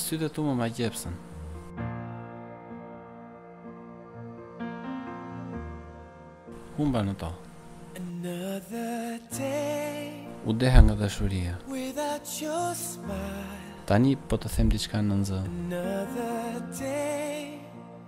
Sytë e tu më magjepsën Humba në to U deha nga dashuria Tani po të them diçka nën zë Another day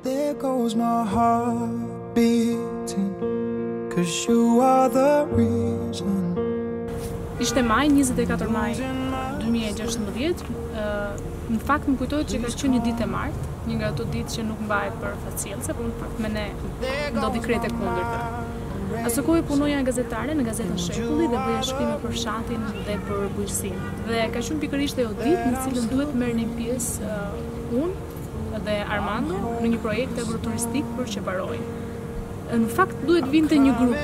There goes my heart beating Cause you are the reason Ishte maj, 24 maj 2016 Në fakt më kujtohet që ka qenë një ditë e martë Një nga ato ditë që nuk mbahet për fatsjellëse Por në fakt me ne ndodhi krejt e kundërta Asokohe punoja gazetare në gazetën Shekulli dhe bëja shkrime për fshatin dhe për bujqësinë Dhe ka qenë pikërisht ajo ditë në cilën duhet të merrnim pjesë unë dhe Armando në një projekt agroturistik për Qeparoin. Në fakt duhet vinte një grup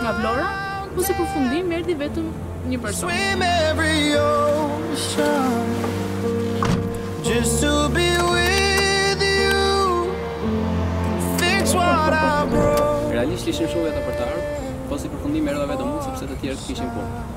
nga Vlora, po si përfundim erdhi vetëm një person. Just to be with you and fix what I broke. Realisht ishim shumë veta për të ardhur, po si përfundim erdha vetëm unë sepse të tjerët kishin punë.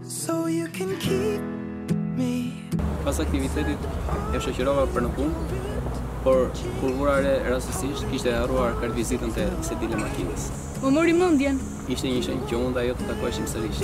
Pas aktivitetit e shoqërova për në punë, por kur vura re, rastësisht kishte harruar kartëvizitën te sedilja e makinës. Më mori mendjen. Ishte një shenjë që unë dhe ajo të takoheshim sërish.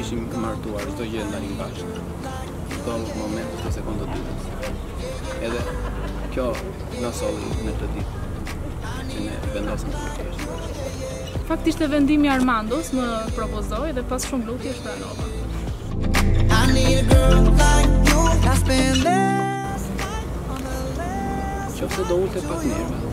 Ishim martuar, çdo gjë e ndanim bashkë. Çdo moment, çdo sekondë të ditës. Edhe kjo na solli në këtë ditë që ne vendosëm të martoheshim bashkë. Në fakt ishte vendimi i Armandos, më propozoi dhe pas shumë lutjesh pranova. I need a girl like you. I spend less night on the last. Në qoftë se do ulte pak nervat.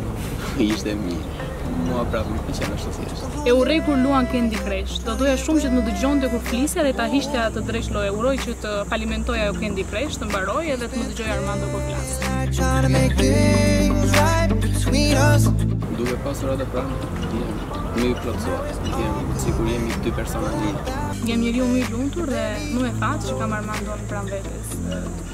Ishte mirë. Mua prapë më pëlqen ashtu si. E urrej kur luan Candy Crush. Do doja shumë që të më dëgjonte kur flisja dhe ta hiqte atë dreq loje. E uroj që të falimentojë ajo Candy Crush, të mbarojë edhe të më dëgjojë Armando kur flas. Duke pasur atë pranë, ndihem më i plotësuar, ndihem sikur jemi dy persona të tjerë. Jam njeriu më i lumtur dhe më me fat që kam Armandon pranë vetes.